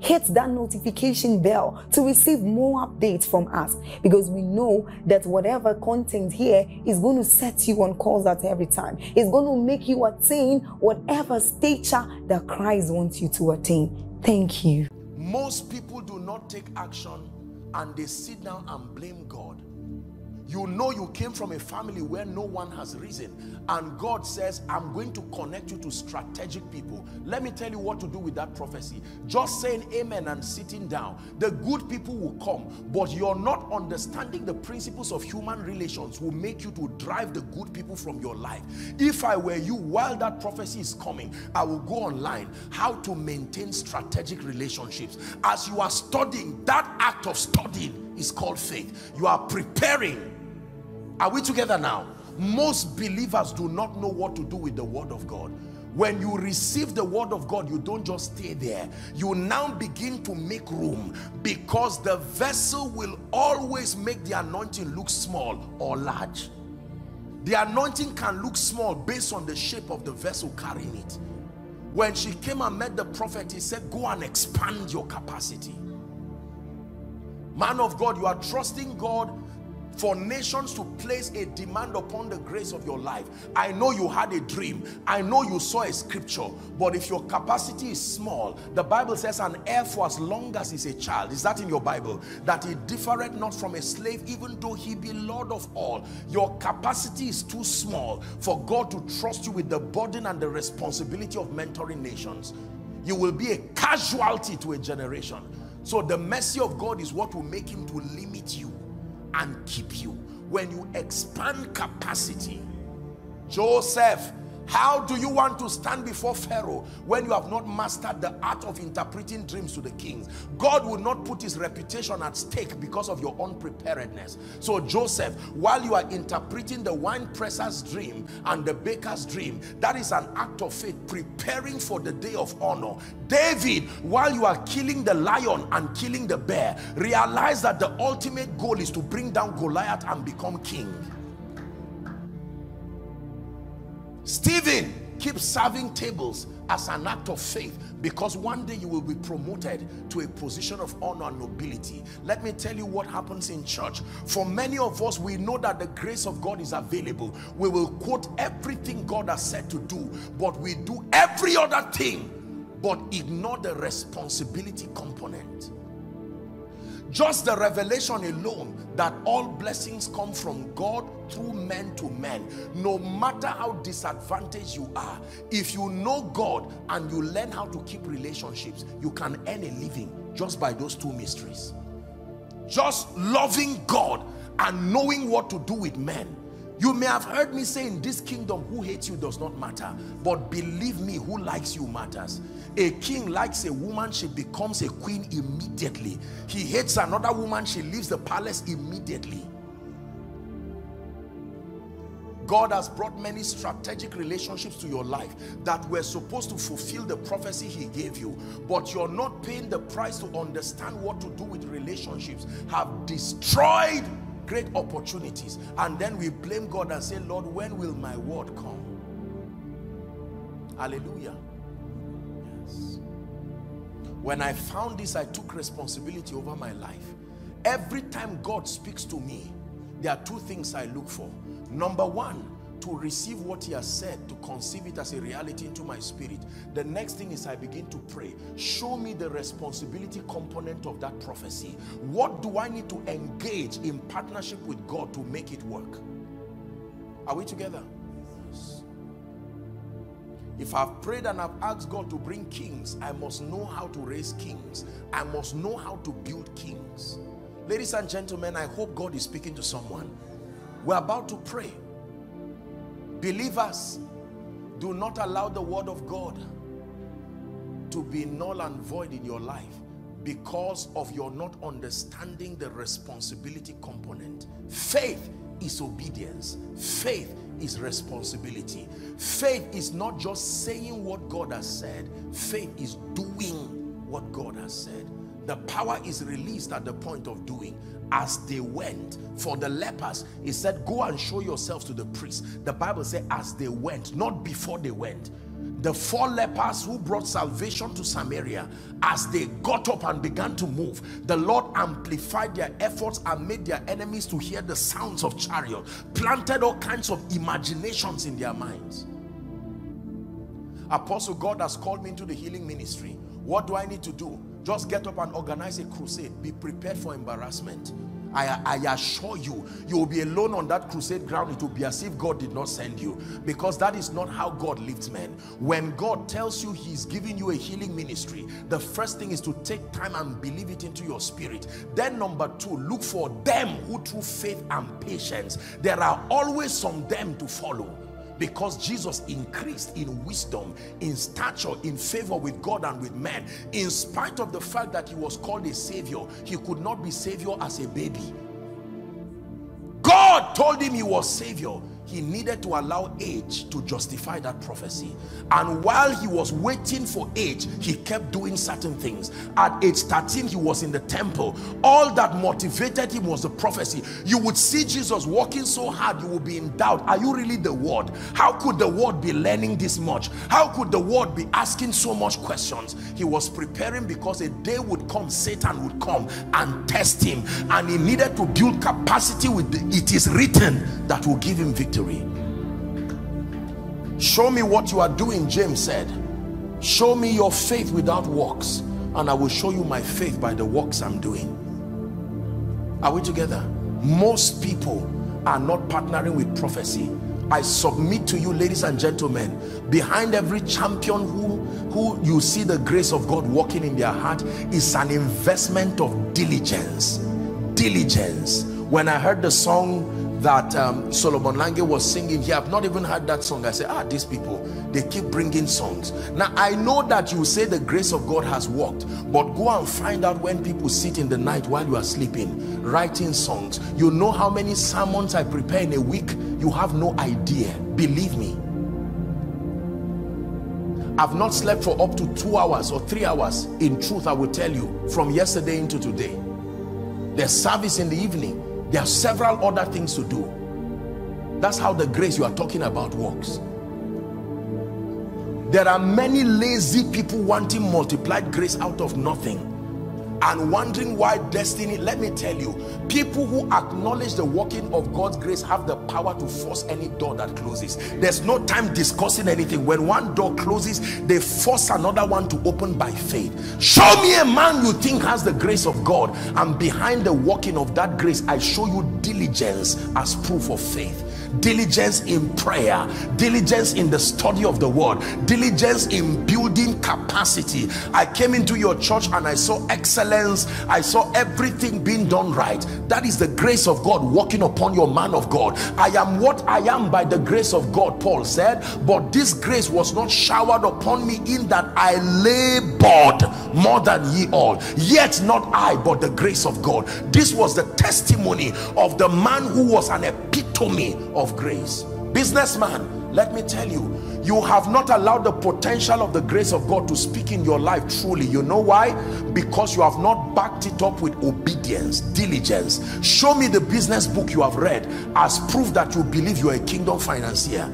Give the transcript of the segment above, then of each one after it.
hit that notification bell to receive more updates from us because we know that whatever content here is going to set you on course at every time. It's going to make you attain whatever stature that Christ wants you to attain. Thank you. Most people do not take action and they sit down and blame God you know you came from a family where no one has risen and God says I'm going to connect you to strategic people. Let me tell you what to do with that prophecy. Just saying amen and sitting down. The good people will come but you're not understanding the principles of human relations will make you to drive the good people from your life. If I were you while that prophecy is coming I will go online how to maintain strategic relationships. As you are studying that act of studying is called faith. You are preparing are we together now? Most believers do not know what to do with the word of God. When you receive the word of God, you don't just stay there. You now begin to make room because the vessel will always make the anointing look small or large. The anointing can look small based on the shape of the vessel carrying it. When she came and met the prophet, he said, go and expand your capacity. Man of God, you are trusting God for nations to place a demand upon the grace of your life. I know you had a dream. I know you saw a scripture. But if your capacity is small, the Bible says an heir for as long as he's a child. Is that in your Bible? That he differeth not from a slave even though he be Lord of all. Your capacity is too small for God to trust you with the burden and the responsibility of mentoring nations. You will be a casualty to a generation. So the mercy of God is what will make him to limit you and keep you. When you expand capacity, Joseph how do you want to stand before Pharaoh when you have not mastered the art of interpreting dreams to the kings? God will not put his reputation at stake because of your unpreparedness. So Joseph, while you are interpreting the wine presser's dream and the baker's dream, that is an act of faith, preparing for the day of honor. David, while you are killing the lion and killing the bear, realize that the ultimate goal is to bring down Goliath and become king. Stephen keep serving tables as an act of faith because one day you will be promoted to a position of honor and nobility. Let me tell you what happens in church. For many of us, we know that the grace of God is available. We will quote everything God has said to do, but we do every other thing, but ignore the responsibility component. Just the revelation alone that all blessings come from God through men to men. No matter how disadvantaged you are, if you know God and you learn how to keep relationships, you can earn a living just by those two mysteries. Just loving God and knowing what to do with men you may have heard me say in this kingdom, who hates you does not matter. But believe me, who likes you matters. A king likes a woman, she becomes a queen immediately. He hates another woman, she leaves the palace immediately. God has brought many strategic relationships to your life that were supposed to fulfill the prophecy he gave you. But you're not paying the price to understand what to do with relationships. Have destroyed great opportunities and then we blame God and say Lord when will my word come? Hallelujah. Yes. When I found this I took responsibility over my life. Every time God speaks to me there are two things I look for. Number one to receive what he has said, to conceive it as a reality into my spirit, the next thing is I begin to pray. Show me the responsibility component of that prophecy. What do I need to engage in partnership with God to make it work? Are we together? If I've prayed and I've asked God to bring kings, I must know how to raise kings. I must know how to build kings. Ladies and gentlemen, I hope God is speaking to someone. We're about to pray. Believers, do not allow the word of God to be null and void in your life because of your not understanding the responsibility component. Faith is obedience. Faith is responsibility. Faith is not just saying what God has said. Faith is doing what God has said. The power is released at the point of doing as they went. For the lepers he said go and show yourselves to the priest. The bible said as they went not before they went. The four lepers who brought salvation to Samaria as they got up and began to move the Lord amplified their efforts and made their enemies to hear the sounds of chariot planted all kinds of imaginations in their minds. Apostle God has called me into the healing ministry. What do I need to do just get up and organize a crusade. Be prepared for embarrassment. I, I, assure you, you will be alone on that crusade ground. It will be as if God did not send you because that is not how God lifts men. When God tells you he's giving you a healing ministry, the first thing is to take time and believe it into your spirit. Then number two, look for them who through faith and patience, there are always some them to follow because Jesus increased in wisdom, in stature, in favor with God and with men. In spite of the fact that he was called a savior, he could not be savior as a baby. God told him he was savior he needed to allow age to justify that prophecy. And while he was waiting for age he kept doing certain things. At age 13 he was in the temple. All that motivated him was the prophecy. You would see jesus working so hard you would be in doubt. Are you really the word? How could the word be learning this much? How could the word be asking so much questions? He was preparing because a day would come satan would come and test him. And he needed to build capacity with the, it is written that will give him victory victory. Show me what you are doing James said. Show me your faith without works and I will show you my faith by the works I'm doing. Are we together? Most people are not partnering with prophecy. I submit to you ladies and gentlemen behind every champion who who you see the grace of God working in their heart is an investment of diligence. Diligence. When I heard the song that um, Solomon Lange was singing here. I've not even heard that song. I say, ah, these people, they keep bringing songs. Now, I know that you say the grace of God has worked, but go and find out when people sit in the night while you are sleeping, writing songs. You know how many sermons I prepare in a week? You have no idea. Believe me. I've not slept for up to two hours or three hours. In truth, I will tell you, from yesterday into today. There's service in the evening there are several other things to do. That's how the grace you are talking about works. There are many lazy people wanting multiplied grace out of nothing and wondering why destiny let me tell you people who acknowledge the working of God's grace have the power to force any door that closes. There's no time discussing anything. When one door closes they force another one to open by faith. Show me a man you think has the grace of God and behind the working of that grace I show you diligence as proof of faith diligence in prayer. Diligence in the study of the word. Diligence in building capacity. I came into your church and i saw excellence. I saw everything being done right. That is the grace of god working upon your man of god. I am what i am by the grace of god paul said but this grace was not showered upon me in that i labored more than ye all. Yet not i but the grace of god. This was the testimony of the man who was an epitome of grace. Businessman let me tell you you have not allowed the potential of the grace of God to speak in your life truly. You know why? Because you have not backed it up with obedience diligence. Show me the business book you have read as proof that you believe you're a kingdom financier.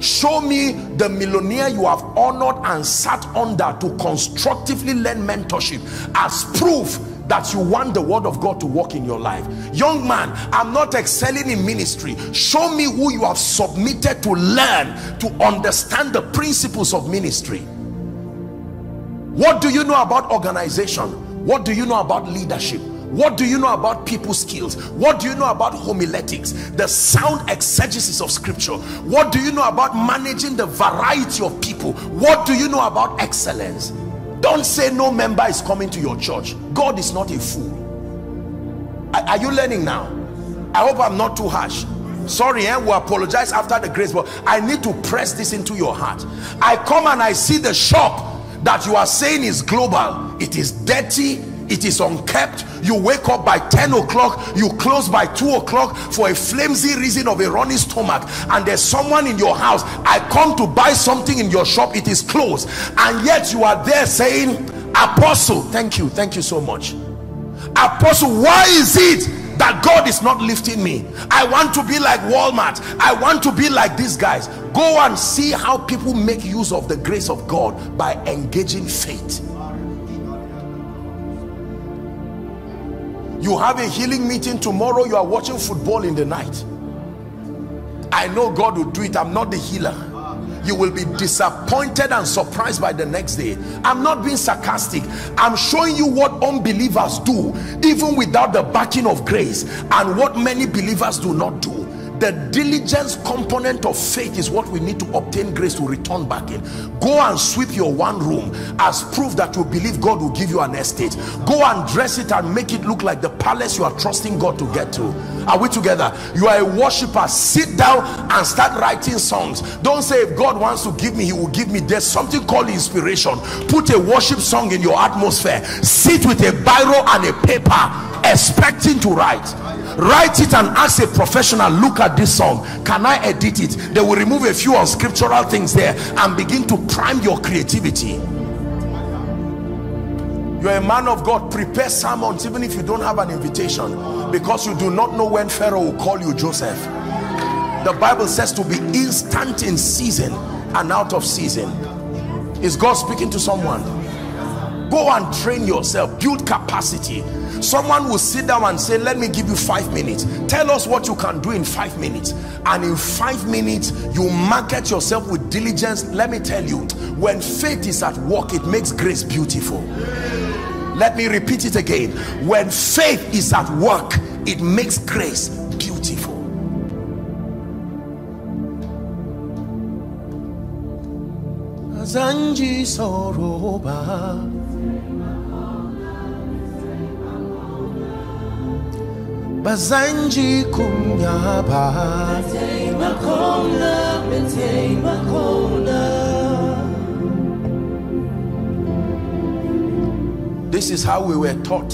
Show me the millionaire you have honored and sat under to constructively lend mentorship as proof that you want the word of God to work in your life. Young man, I'm not excelling in ministry. Show me who you have submitted to learn to understand the principles of ministry. What do you know about organization? What do you know about leadership? What do you know about people skills? What do you know about homiletics? The sound exegesis of scripture. What do you know about managing the variety of people? What do you know about excellence? Don't say no member is coming to your church. God is not a fool. Are, are you learning now? I hope I'm not too harsh. Sorry, eh? we apologize after the grace, but I need to press this into your heart. I come and I see the shop that you are saying is global. It is dirty, it is unkept. You wake up by 10 o'clock you close by 2 o'clock for a flimsy reason of a running stomach and there's someone in your house i come to buy something in your shop it is closed. And yet you are there saying apostle thank you thank you so much. Apostle why is it that God is not lifting me? I want to be like Walmart. I want to be like these guys. Go and see how people make use of the grace of God by engaging faith you have a healing meeting tomorrow you are watching football in the night. I know god will do it. I'm not the healer. You will be disappointed and surprised by the next day. I'm not being sarcastic. I'm showing you what unbelievers do even without the backing of grace and what many believers do not do the diligence component of faith is what we need to obtain grace to return back in. Go and sweep your one room as proof that you believe God will give you an estate. Go and dress it and make it look like the palace you are trusting God to get to. Are we together? You are a worshiper. Sit down and start writing songs. Don't say if God wants to give me he will give me. There's something called inspiration. Put a worship song in your atmosphere. Sit with a biro and a paper expecting to write write it and ask a professional look at this song. Can i edit it? They will remove a few unscriptural things there and begin to prime your creativity. You're a man of God. Prepare sermons even if you don't have an invitation because you do not know when Pharaoh will call you Joseph. The Bible says to be instant in season and out of season. Is God speaking to someone go and train yourself. Build capacity. Someone will sit down and say let me give you five minutes. Tell us what you can do in five minutes. And in five minutes you market yourself with diligence. Let me tell you when faith is at work it makes grace beautiful. Let me repeat it again. When faith is at work it makes grace beautiful Bazanji kumnyaba this is how we were taught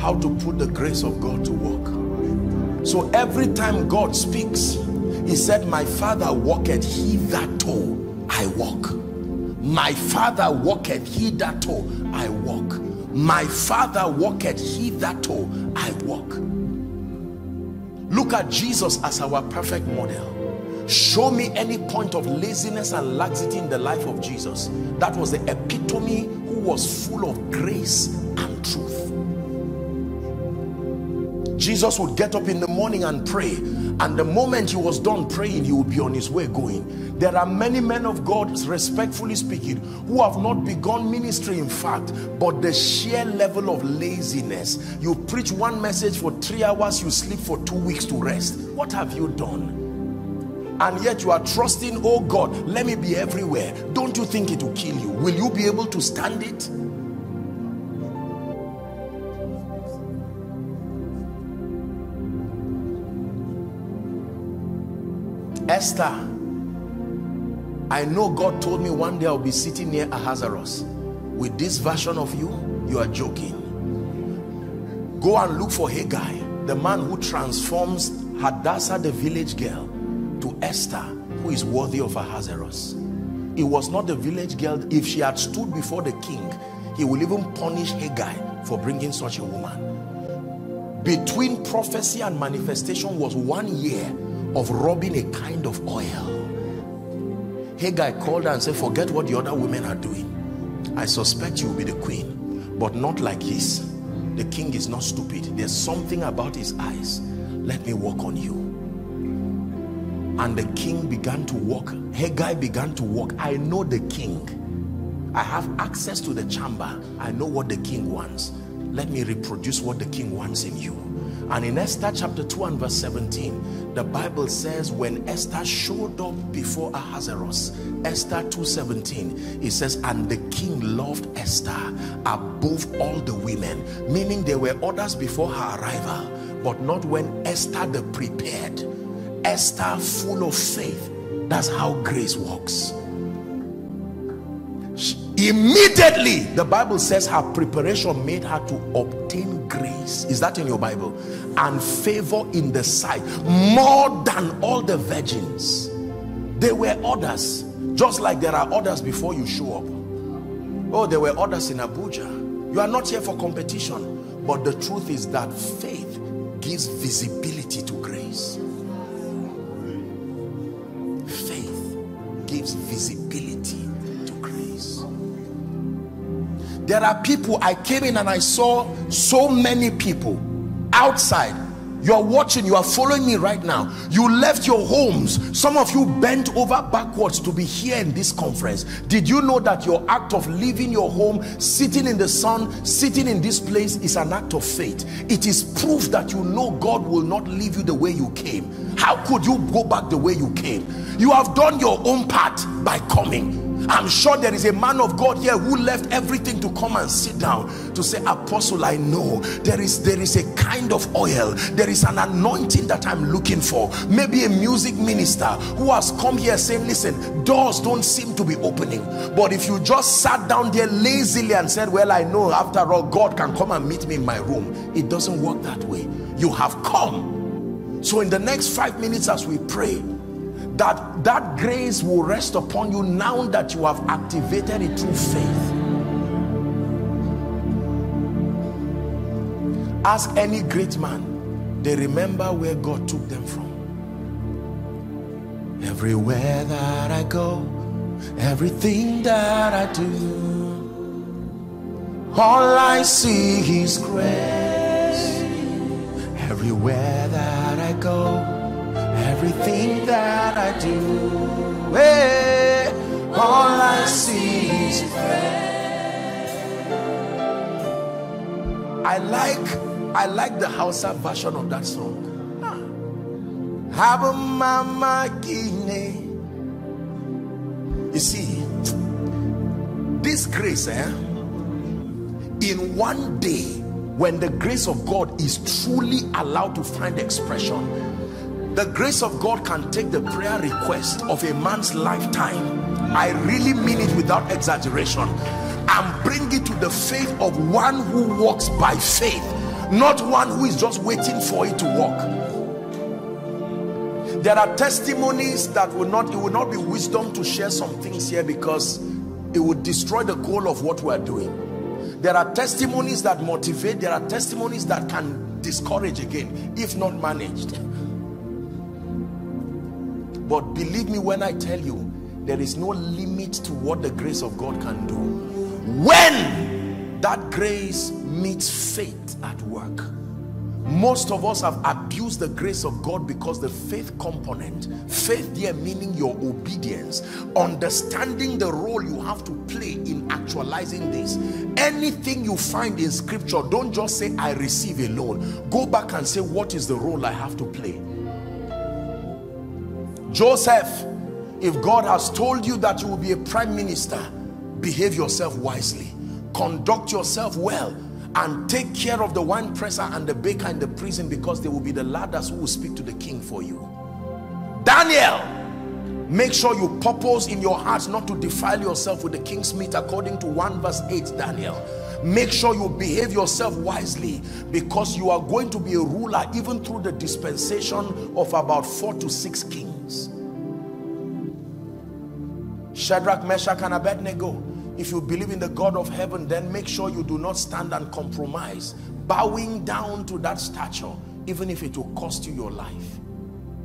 how to put the grace of God to work. So every time God speaks he said my father walketh hitherto I walk my father walketh hitherto I walk. My father walketh hitherto I walk. Look at Jesus as our perfect model. Show me any point of laziness and laxity in the life of Jesus. That was the epitome who was full of grace and truth. Jesus would get up in the morning and pray. And the moment he was done praying he would be on his way going there are many men of God respectfully speaking who have not begun ministry in fact but the sheer level of laziness. You preach one message for three hours you sleep for two weeks to rest. What have you done? And yet you are trusting oh God let me be everywhere. Don't you think it will kill you? Will you be able to stand it? Esther, I know God told me one day I'll be sitting near Ahasuerus. With this version of you, you are joking. Go and look for Hegai, the man who transforms Hadassah, the village girl, to Esther, who is worthy of Ahasuerus. It was not the village girl. If she had stood before the king, he will even punish Hegai for bringing such a woman. Between prophecy and manifestation was one year of rubbing a kind of oil. Hegai called her and said, forget what the other women are doing. I suspect you will be the queen, but not like his. the king is not stupid. There's something about his eyes. Let me work on you. And the king began to walk. Hegai began to walk. I know the king. I have access to the chamber. I know what the king wants. Let me reproduce what the king wants in you and in Esther chapter 2 and verse 17, the Bible says when Esther showed up before Ahasuerus, Esther 2.17, it says, and the king loved Esther above all the women, meaning there were others before her arrival, but not when Esther the prepared, Esther full of faith. That's how grace works. Immediately, the Bible says her preparation made her to obtain grace. Is that in your Bible? And favor in the sight more than all the virgins. There were others, just like there are others before you show up. Oh, there were others in Abuja. You are not here for competition, but the truth is that faith gives visibility to grace. There are people, I came in and I saw so many people outside. You are watching, you are following me right now. You left your homes. Some of you bent over backwards to be here in this conference. Did you know that your act of leaving your home, sitting in the sun, sitting in this place is an act of faith? It is proof that you know God will not leave you the way you came. How could you go back the way you came? You have done your own part by coming I'm sure there is a man of God here who left everything to come and sit down to say, Apostle, I know there is there is a kind of oil, there is an anointing that I'm looking for. Maybe a music minister who has come here saying, Listen, doors don't seem to be opening. But if you just sat down there lazily and said, Well, I know after all, God can come and meet me in my room, it doesn't work that way. You have come. So, in the next five minutes, as we pray, that that grace will rest upon you now that you have activated it through faith. Ask any great man they remember where God took them from. Everywhere that I go everything that I do all I see is grace. Everywhere everything that I do. Hey, all I see is I like I like the Hausa version of that song. Have a mama kine. You see, this grace, eh? In one day, when the grace of God is truly allowed to find expression, the grace of God can take the prayer request of a man's lifetime. I really mean it without exaggeration. And bring it to the faith of one who walks by faith not one who is just waiting for it to work. there are testimonies that will not it will not be wisdom to share some things here because it would destroy the goal of what we are doing. There are testimonies that motivate there are testimonies that can discourage again if not managed but believe me when I tell you, there is no limit to what the grace of God can do. When that grace meets faith at work. Most of us have abused the grace of God because the faith component, faith there meaning your obedience, understanding the role you have to play in actualizing this. Anything you find in scripture, don't just say, I receive alone. Go back and say, what is the role I have to play? Joseph, if God has told you that you will be a prime minister, behave yourself wisely. Conduct yourself well and take care of the wine presser and the baker in the prison because they will be the ladders who will speak to the king for you. Daniel, make sure you purpose in your heart not to defile yourself with the king's meat according to 1 verse 8 Daniel make sure you behave yourself wisely because you are going to be a ruler even through the dispensation of about four to six kings Shadrach, Meshach and Abednego if you believe in the God of heaven then make sure you do not stand and compromise bowing down to that stature even if it will cost you your life.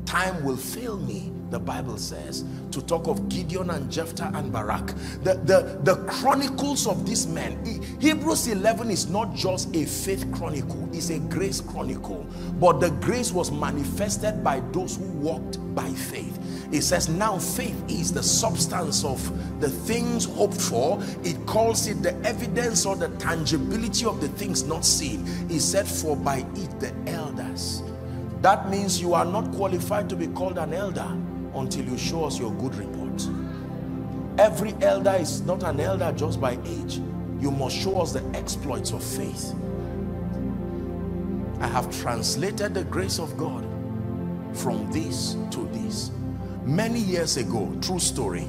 Time will fail me the Bible says, to talk of Gideon and Jephthah and Barak. The, the, the chronicles of these men, Hebrews 11 is not just a faith chronicle, it's a grace chronicle. But the grace was manifested by those who walked by faith. It says now faith is the substance of the things hoped for. It calls it the evidence or the tangibility of the things not seen. It said for by it the elders. That means you are not qualified to be called an elder until you show us your good report. Every elder is not an elder just by age. You must show us the exploits of faith. I have translated the grace of God from this to this. Many years ago, true story,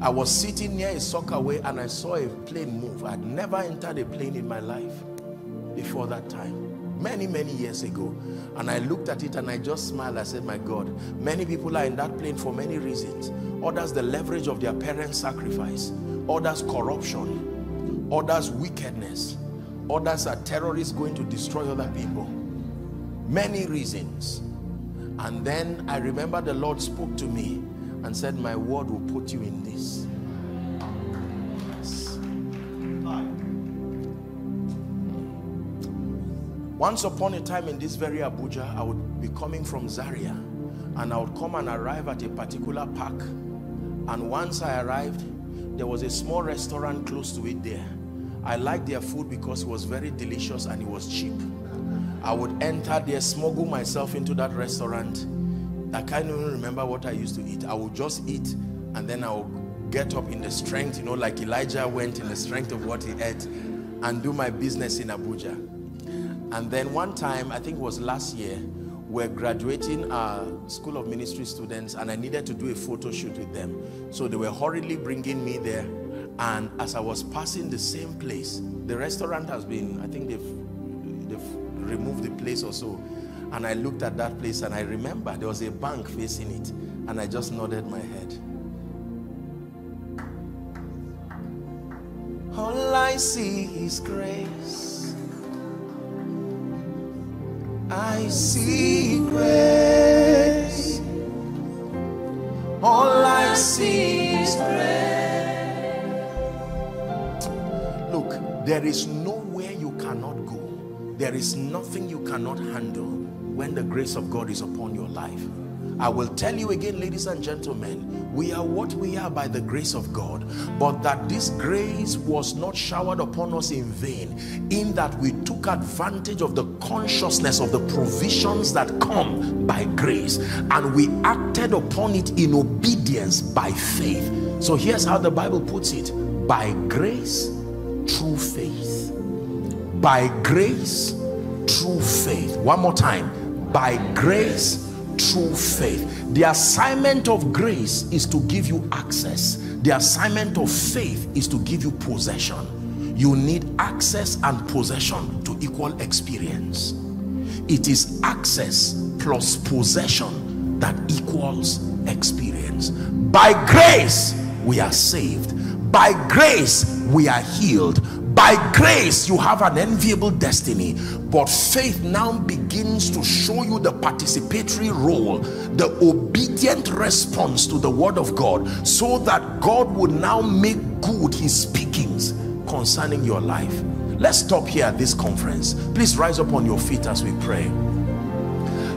I was sitting near a soccer way and I saw a plane move. I'd never entered a plane in my life before that time many, many years ago. And I looked at it and I just smiled. I said, my God, many people are in that plane for many reasons. Others, the leverage of their parents' sacrifice. Others, corruption. Others, wickedness. Others are terrorists going to destroy other people. Many reasons. And then I remember the Lord spoke to me and said, my word will put you in this. Once upon a time in this very Abuja, I would be coming from Zaria and I would come and arrive at a particular park. And once I arrived, there was a small restaurant close to it there. I liked their food because it was very delicious and it was cheap. I would enter there, smuggle myself into that restaurant. I can't even remember what I used to eat. I would just eat and then I would get up in the strength, you know, like Elijah went in the strength of what he ate and do my business in Abuja. And then one time, I think it was last year, we're graduating our School of Ministry students and I needed to do a photo shoot with them. So they were hurriedly bringing me there. And as I was passing the same place, the restaurant has been, I think they've, they've removed the place or so. And I looked at that place and I remember there was a bank facing it. And I just nodded my head. All I see is grace. I see grace. All I see is grace. Look, there is nowhere you cannot go. There is nothing you cannot handle when the grace of God is upon your life. I will tell you again, ladies and gentlemen, we are what we are by the grace of God, but that this grace was not showered upon us in vain, in that we took advantage of the consciousness of the provisions that come by grace, and we acted upon it in obedience by faith. So here's how the Bible puts it by grace, through faith. By grace, through faith. One more time. By grace, true faith. The assignment of grace is to give you access. The assignment of faith is to give you possession. You need access and possession to equal experience. It is access plus possession that equals experience. By grace, we are saved. By grace, we are healed by grace you have an enviable destiny but faith now begins to show you the participatory role the obedient response to the word of God so that God would now make good his speakings concerning your life. Let's stop here at this conference. Please rise up on your feet as we pray.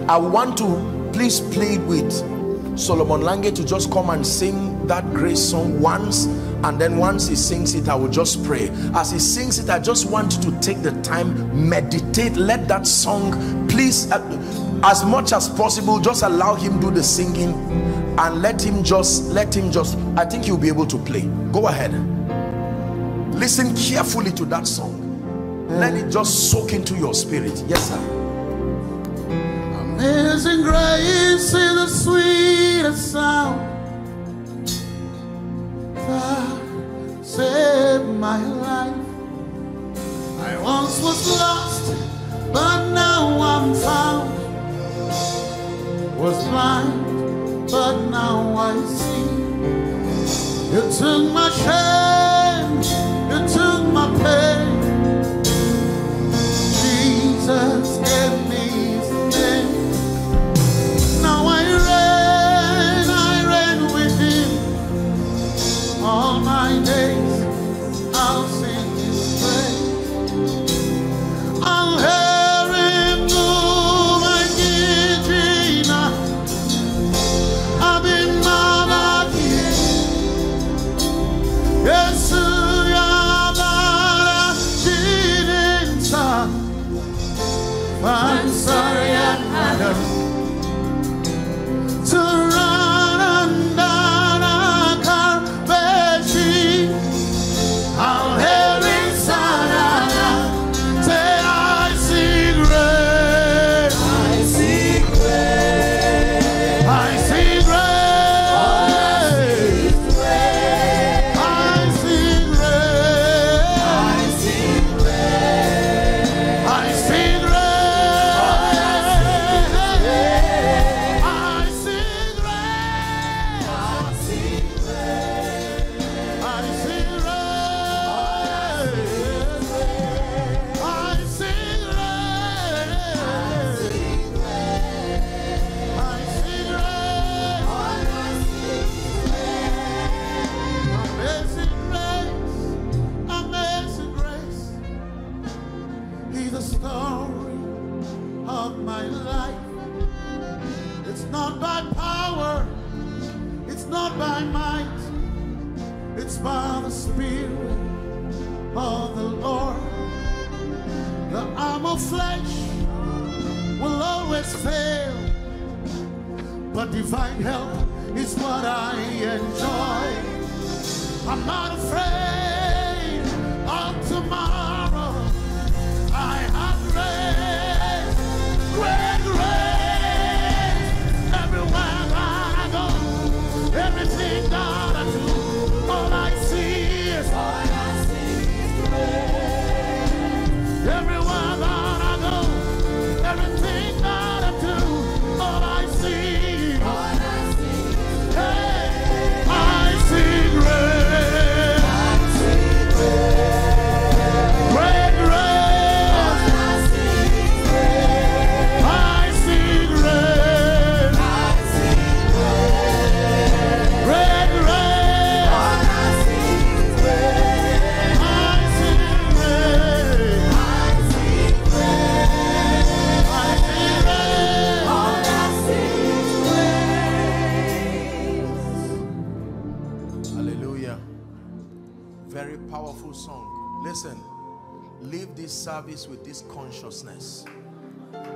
I want to please plead with Solomon Lange to just come and sing that grace song once and then once he sings it I will just pray. As he sings it I just want you to take the time meditate let that song please uh, as much as possible just allow him do the singing and let him just let him just I think you'll be able to play. Go ahead. Listen carefully to that song. Let it just soak into your spirit. Yes sir. Amazing grace is the sweetest sound saved my life. I once was lost, but now I'm found. Was blind, but now I see. You took my shame, you took my pain.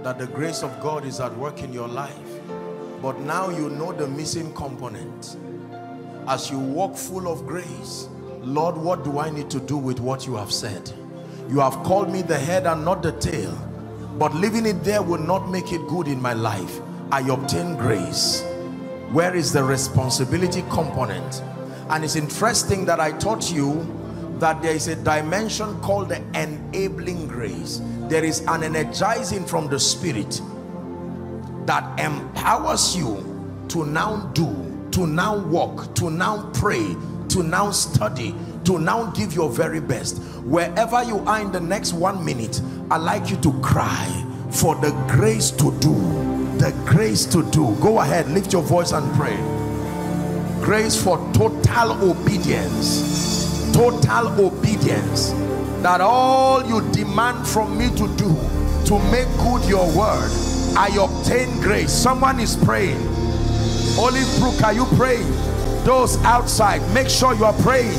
That the grace of God is at work in your life. But now you know the missing component. As you walk full of grace, Lord, what do I need to do with what you have said? You have called me the head and not the tail. But leaving it there will not make it good in my life. I obtain grace. Where is the responsibility component? And it's interesting that I taught you that there is a dimension called the enabling grace. There is an energizing from the spirit that empowers you to now do, to now walk, to now pray, to now study, to now give your very best. Wherever you are in the next one minute, I'd like you to cry for the grace to do, the grace to do. Go ahead, lift your voice and pray. Grace for total obedience, total obedience. That all you demand from me to do to make good your word, I obtain grace. Someone is praying. Olive Brook, are you praying? Those outside, make sure you are praying.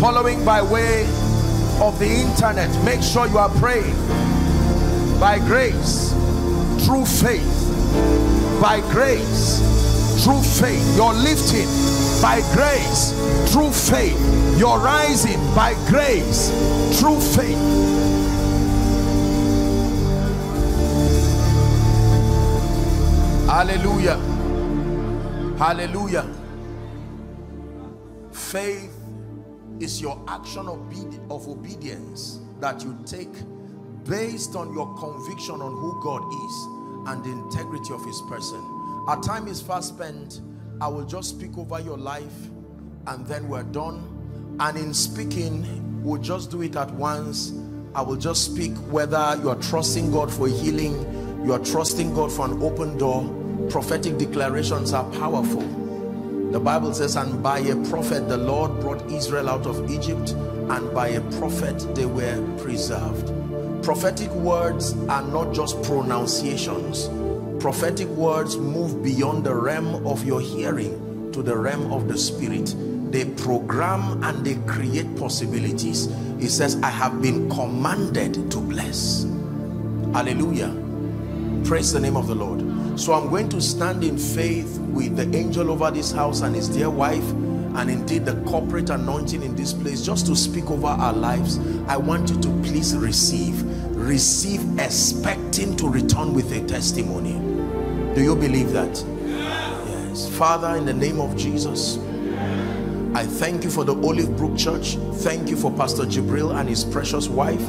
Following by way of the internet, make sure you are praying. By grace, through faith, by grace, through faith, you're lifting. By grace, through faith, you're rising. By grace, through faith. Hallelujah. Hallelujah. Faith is your action of, of obedience that you take based on your conviction on who God is and the integrity of his person. Our time is fast spent. I will just speak over your life and then we're done. And in speaking, we'll just do it at once. I will just speak whether you are trusting God for healing, you are trusting God for an open door. Prophetic declarations are powerful. The Bible says, and by a prophet the Lord brought Israel out of Egypt, and by a prophet they were preserved. Prophetic words are not just pronunciations. Prophetic words move beyond the realm of your hearing to the realm of the spirit. They program and they create possibilities. he says, I have been commanded to bless. Hallelujah. Praise the name of the Lord. So I'm going to stand in faith with the angel over this house and his dear wife and indeed the corporate anointing in this place just to speak over our lives. I want you to please receive. Receive expecting to return with a testimony. Do you believe that? Yes. Father, in the name of Jesus, I thank you for the Olive Brook Church. Thank you for Pastor Jibril and his precious wife.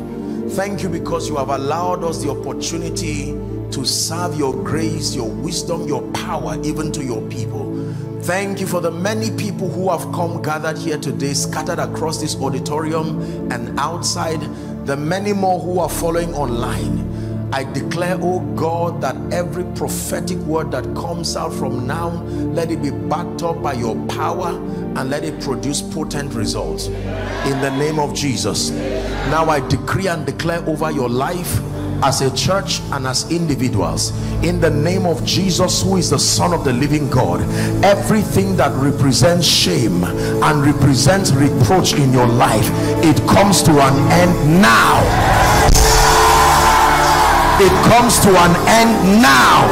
Thank you because you have allowed us the opportunity to serve your grace, your wisdom, your power, even to your people. Thank you for the many people who have come gathered here today, scattered across this auditorium and outside, the many more who are following online. I declare, oh God, that every prophetic word that comes out from now, let it be backed up by your power and let it produce potent results. In the name of Jesus. Now I decree and declare over your life as a church and as individuals in the name of Jesus who is the son of the living God everything that represents shame and represents reproach in your life it comes to an end now it comes to an end now.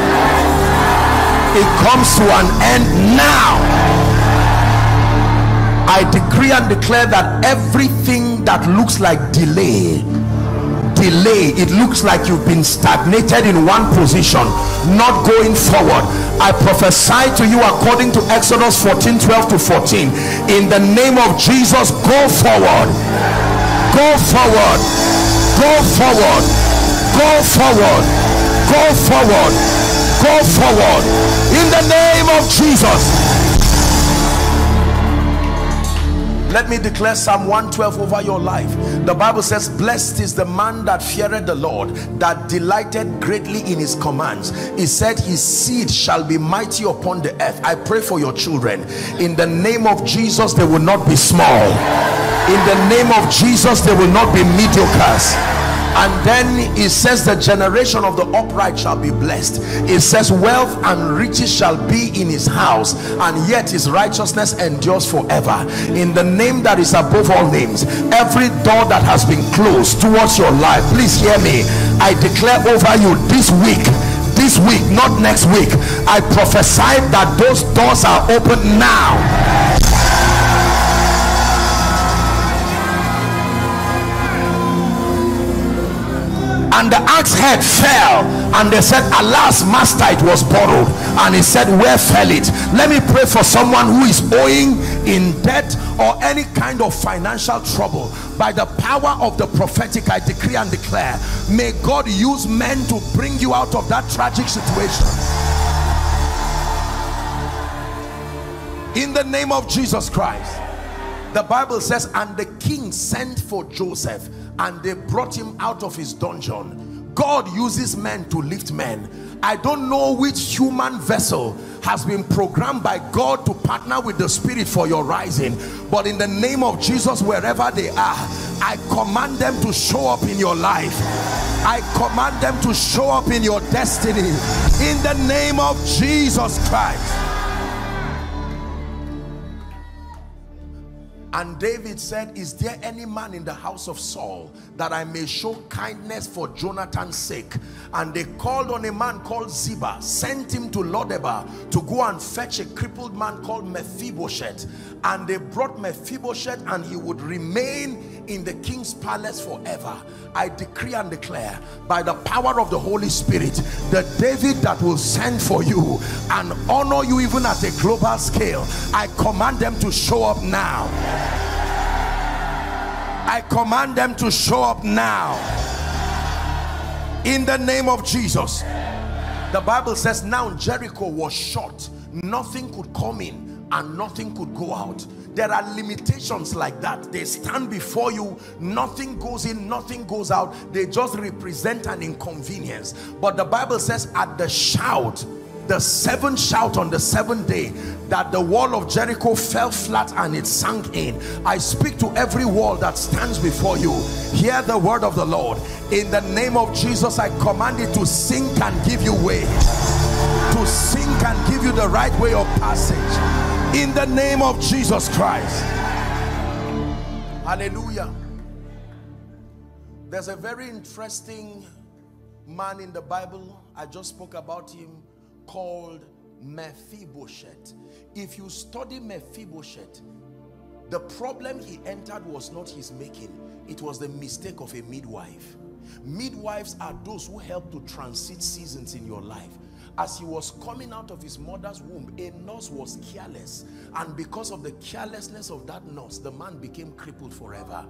It comes to an end now. I decree and declare that everything that looks like delay delay it looks like you've been stagnated in one position not going forward. I prophesy to you according to exodus 14 12 to 14 in the name of jesus go forward. Go forward. Go forward go forward. Go forward. Go forward. In the name of jesus. Let me declare psalm 112 over your life. The bible says blessed is the man that feared the lord that delighted greatly in his commands. He said his seed shall be mighty upon the earth. I pray for your children. In the name of jesus they will not be small. In the name of jesus they will not be mediocres and then it says the generation of the upright shall be blessed. It says wealth and riches shall be in his house and yet his righteousness endures forever. In the name that is above all names every door that has been closed towards your life please hear me. I declare over you this week this week not next week i prophesy that those doors are open now and the axe head fell and they said alas master it was borrowed. And he said where fell it? Let me pray for someone who is owing in debt or any kind of financial trouble. By the power of the prophetic i decree and declare may god use men to bring you out of that tragic situation. In the name of jesus christ the bible says and the king sent for joseph and they brought him out of his dungeon. God uses men to lift men. I don't know which human vessel has been programmed by god to partner with the spirit for your rising but in the name of jesus wherever they are i command them to show up in your life. I command them to show up in your destiny. In the name of jesus christ And David said, Is there any man in the house of Saul that I may show kindness for Jonathan's sake? And they called on a man called Ziba, sent him to Lodebar to go and fetch a crippled man called Mephibosheth. And they brought Mephibosheth, and he would remain in the king's palace forever. I decree and declare by the power of the Holy Spirit, the David that will send for you and honor you even at a global scale, I command them to show up now. I command them to show up now in the name of Jesus. The Bible says now Jericho was shut, nothing could come in and nothing could go out. There are limitations like that. They stand before you, nothing goes in, nothing goes out. They just represent an inconvenience. But the Bible says, at the shout, the seventh shout on the seventh day that the wall of Jericho fell flat and it sank in I speak to every wall that stands before you hear the word of the Lord in the name of Jesus I command it to sink and give you way to sink and give you the right way of passage in the name of Jesus Christ hallelujah There's a very interesting man in the Bible, I just spoke about him, called Mephibosheth. If you study Mephibosheth, the problem he entered was not his making, it was the mistake of a midwife. Midwives are those who help to transit seasons in your life. As he was coming out of his mother's womb, a nurse was careless. And because of the carelessness of that nurse, the man became crippled forever.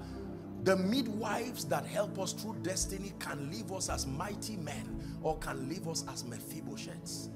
The midwives that help us through destiny can leave us as mighty men or can leave us as Mephibosheths.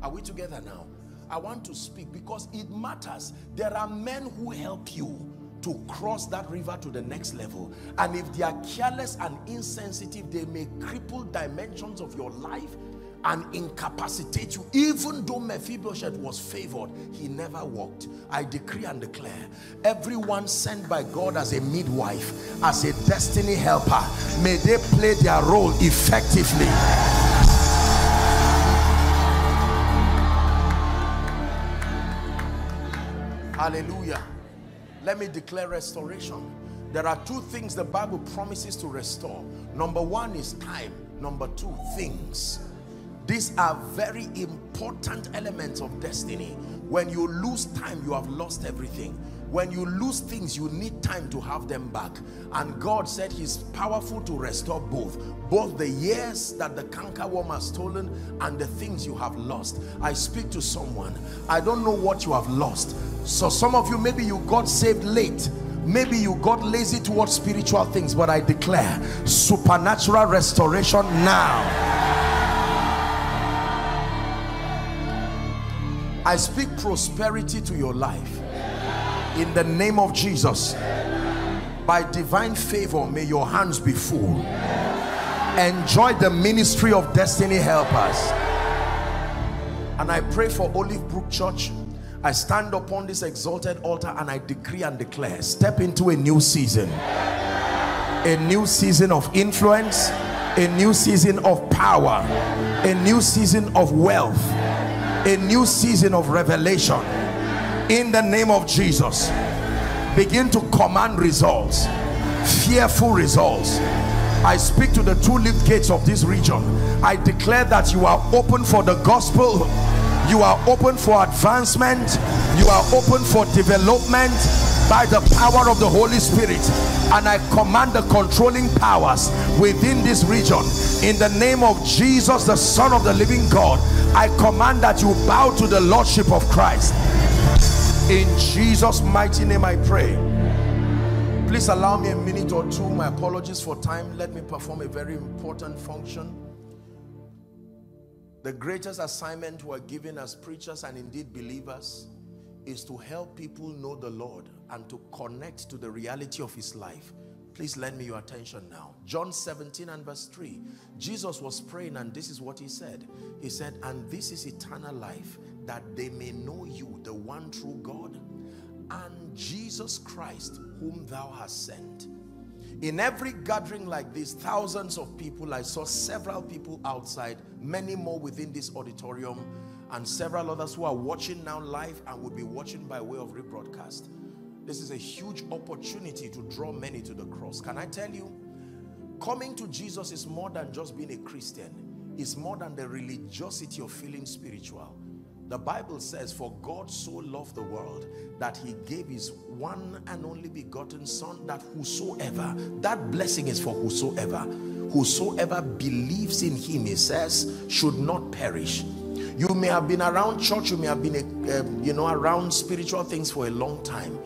Are we together now? I want to speak because it matters. There are men who help you to cross that river to the next level. And if they are careless and insensitive, they may cripple dimensions of your life and incapacitate you. Even though Mephibosheth was favored, he never walked. I decree and declare, everyone sent by God as a midwife, as a destiny helper, may they play their role effectively. Hallelujah. Let me declare restoration. There are two things the Bible promises to restore. Number one is time. Number two, things. These are very important elements of destiny. When you lose time, you have lost everything. When you lose things, you need time to have them back. And God said he's powerful to restore both. Both the years that the canker worm has stolen and the things you have lost. I speak to someone. I don't know what you have lost. So some of you, maybe you got saved late. Maybe you got lazy towards spiritual things. But I declare supernatural restoration now. I speak prosperity to your life in the name of Jesus. By divine favor, may your hands be full. Enjoy the ministry of destiny helpers. And I pray for Olive Brook Church. I stand upon this exalted altar and I decree and declare step into a new season. A new season of influence, a new season of power, a new season of wealth a new season of revelation. In the name of Jesus begin to command results fearful results. I speak to the two lift gates of this region. I declare that you are open for the gospel. You are open for advancement. You are open for development by the power of the Holy Spirit and I command the controlling powers within this region in the name of Jesus the Son of the living God I command that you bow to the Lordship of Christ. In Jesus' mighty name I pray. Please allow me a minute or two. My apologies for time. Let me perform a very important function. The greatest assignment we're given as preachers and indeed believers is to help people know the Lord and to connect to the reality of his life Please lend me your attention now. John 17 and verse 3. Jesus was praying and this is what he said. He said, and this is eternal life, that they may know you, the one true God, and Jesus Christ, whom thou hast sent. In every gathering like this, thousands of people, I saw several people outside, many more within this auditorium, and several others who are watching now live and will be watching by way of rebroadcast. This is a huge opportunity to draw many to the cross. Can I tell you? Coming to Jesus is more than just being a Christian. It's more than the religiosity of feeling spiritual. The Bible says, for God so loved the world that he gave his one and only begotten son that whosoever, that blessing is for whosoever, whosoever believes in him, he says, should not perish. You may have been around church, you may have been, uh, you know, around spiritual things for a long time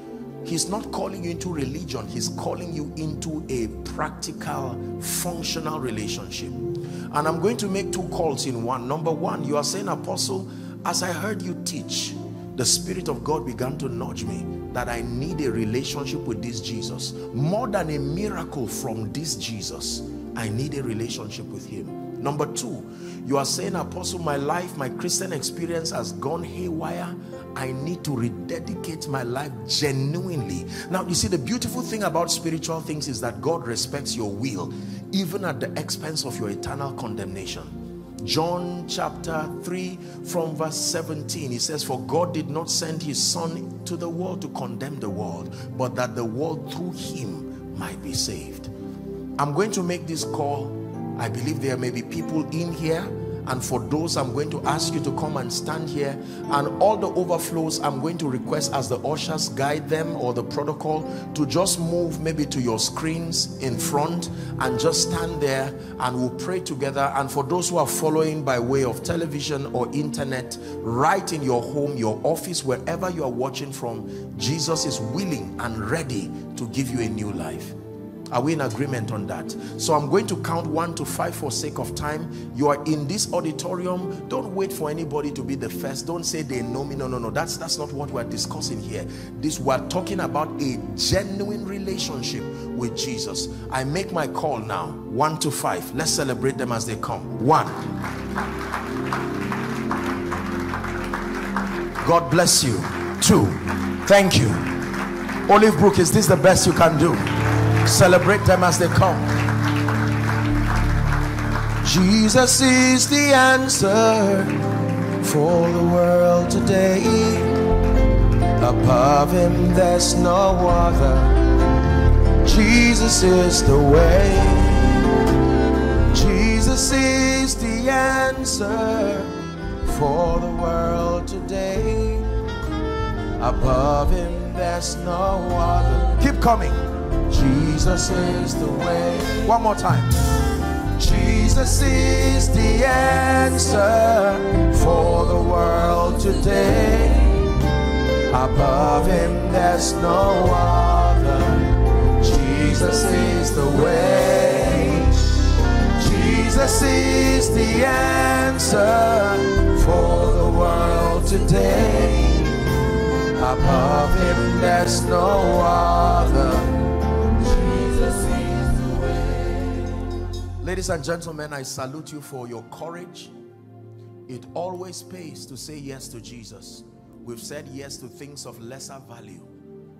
He's not calling you into religion. He's calling you into a practical, functional relationship. And I'm going to make two calls in one. Number one, you are saying, Apostle, as I heard you teach, the Spirit of God began to nudge me that I need a relationship with this Jesus. More than a miracle from this Jesus, I need a relationship with him. Number two, you are saying, Apostle, my life, my Christian experience has gone haywire. I need to rededicate my life genuinely. Now, you see, the beautiful thing about spiritual things is that God respects your will, even at the expense of your eternal condemnation. John chapter 3 from verse 17 he says for God did not send his son to the world to condemn the world but that the world through him might be saved I'm going to make this call. I believe there may be people in here and for those I'm going to ask you to come and stand here. And all the overflows I'm going to request as the ushers guide them or the protocol to just move maybe to your screens in front and just stand there and we'll pray together. And for those who are following by way of television or internet right in your home your office wherever you are watching from Jesus is willing and ready to give you a new life are we in agreement on that? So I'm going to count one to five for sake of time. You are in this auditorium. Don't wait for anybody to be the first. Don't say they know me. No, no, no. That's that's not what we're discussing here. This we're talking about a genuine relationship with Jesus. I make my call now. One to five. Let's celebrate them as they come. One. God bless you. Two. Thank you. Olive Brook, is this the best you can do? Celebrate them as they come. Jesus is the answer for the world today. Above him, there's no other. Jesus is the way. Jesus is the answer for the world today. Above him, there's no other. Keep coming. Jesus is the way. One more time. Jesus is the answer for the world today. Above him, there's no other. Jesus is the way. Jesus is the answer for the world today. Above him, there's no other. Ladies and gentlemen, I salute you for your courage. It always pays to say yes to Jesus. We've said yes to things of lesser value.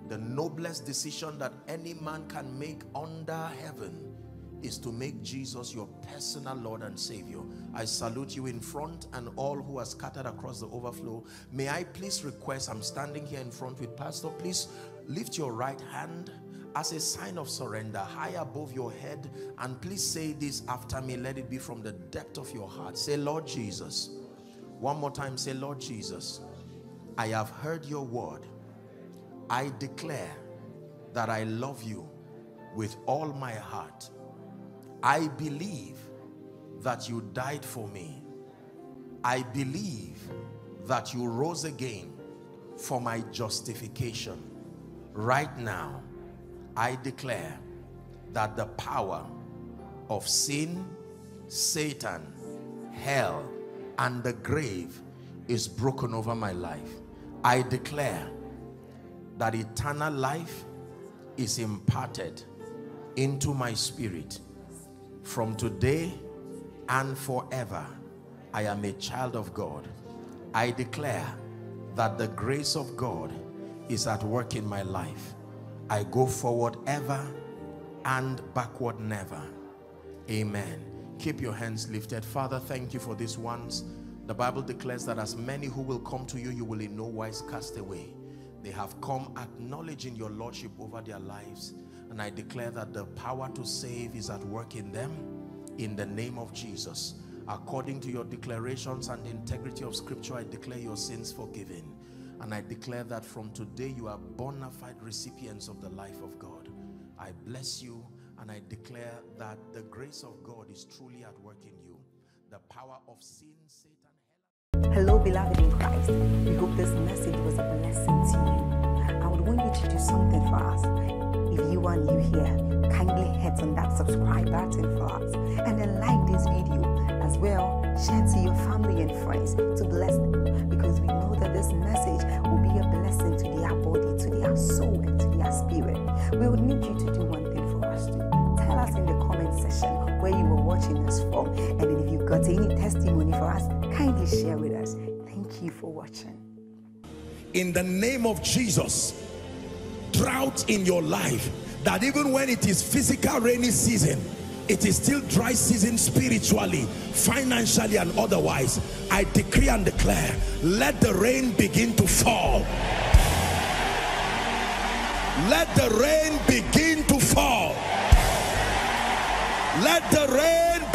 The noblest decision that any man can make under heaven is to make Jesus your personal Lord and Savior. I salute you in front and all who are scattered across the overflow. May I please request, I'm standing here in front with Pastor, please lift your right hand as a sign of surrender high above your head and please say this after me let it be from the depth of your heart. Say lord jesus. One more time say lord jesus i have heard your word. I declare that i love you with all my heart. I believe that you died for me. I believe that you rose again for my justification right now I declare that the power of sin, Satan, hell, and the grave is broken over my life. I declare that eternal life is imparted into my spirit. From today and forever, I am a child of God. I declare that the grace of God is at work in my life. I go forward ever and backward never. Amen. Keep your hands lifted. Father, thank you for these ones. The Bible declares that as many who will come to you, you will in no wise cast away. They have come acknowledging your Lordship over their lives. And I declare that the power to save is at work in them in the name of Jesus. According to your declarations and integrity of scripture, I declare your sins forgiven. And I declare that from today you are bona fide recipients of the life of God. I bless you and I declare that the grace of God is truly at work in you. The power of sin, Satan, hell. Hello, beloved in Christ. We hope this message was a blessing to you. I would want you to do something for us. If you are new here, kindly hit on that subscribe button for us and then like this video as well. Share to your family and friends to bless them because we know that this message will be a blessing to their body, to their soul, and to their spirit. We would need you to do one thing for us too. Tell us in the comment section where you were watching us from, and if you've got any testimony for us, kindly share with us. Thank you for watching. in the name of Jesus drought in your life that even when it is physical rainy season it is still dry season spiritually financially and otherwise. I decree and declare let the rain begin to fall. Let the rain begin to fall. Let the rain